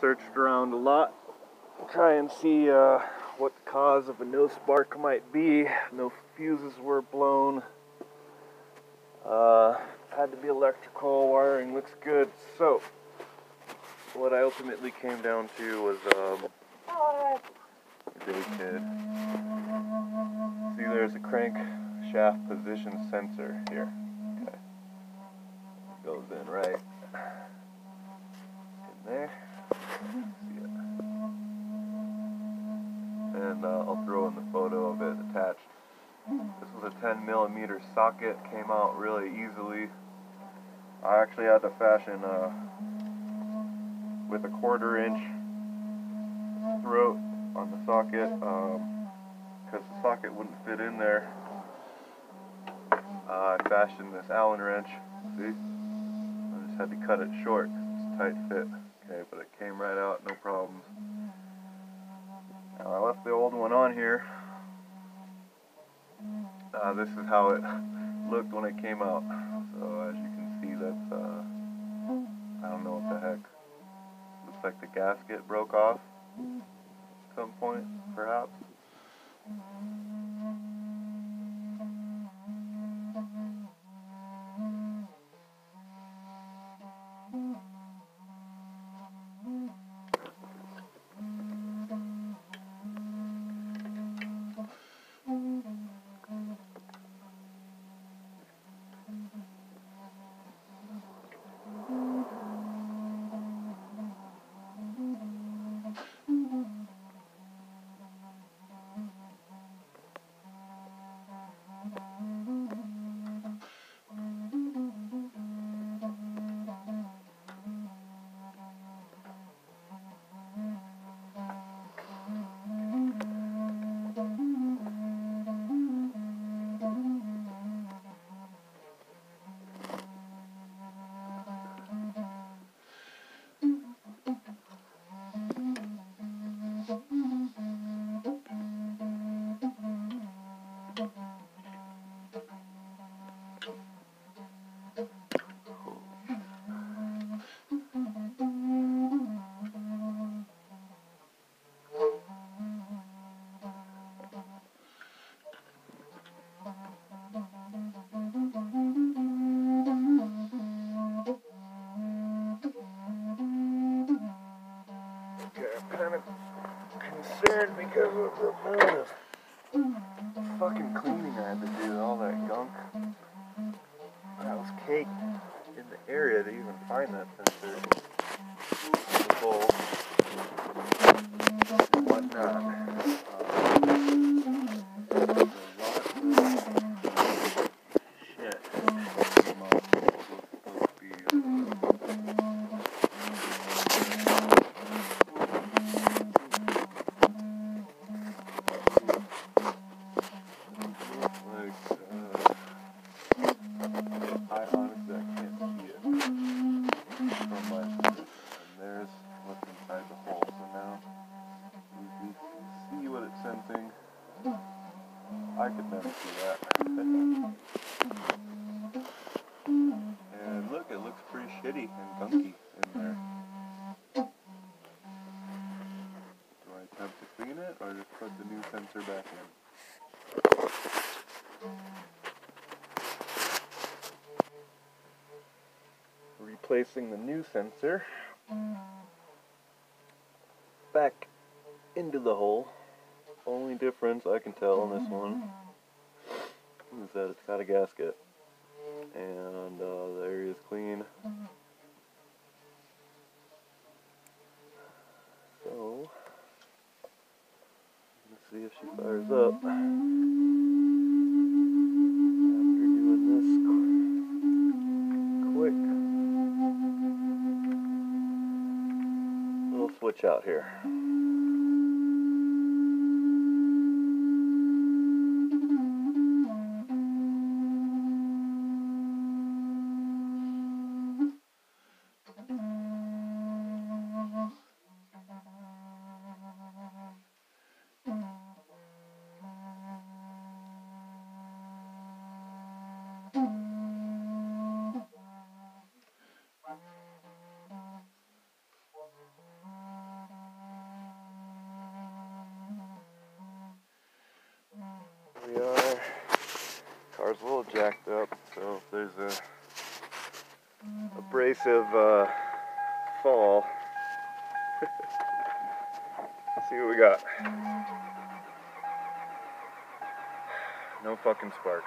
searched around a lot, try and see uh, what the cause of a no spark might be. No fuses were blown. Uh, had to be electrical wiring looks good. So what I ultimately came down to was um, a day kid. See, there's a crank shaft position sensor here. Okay, goes in right in there. See it. And uh, I'll throw in the photo of it attached. This was a 10 millimeter socket, came out really easily. I actually had to fashion uh, with a quarter inch throat on the socket because the socket wouldn't fit in there. Uh, I fashioned this Allen wrench. See, I just had to cut it short. It's a tight fit. Okay, but it came right out, no problems. Now I left the old one on here. Uh, this is how it looked when it came out. So as you can see, that's uh, I don't know what the heck. Looks like the gasket broke off at some point, perhaps. To I could never see that. and look, it looks pretty shitty and gunky in there. Do I attempt to clean it or just put the new sensor back in? replacing the new sensor back into the hole. Only difference I can tell on this one is that it's got a gasket and uh, the area is clean. So, let's see if she fires up. After doing this quick little switch out here. Jacked up, so if there's a abrasive uh, fall, let's see what we got. No fucking spark.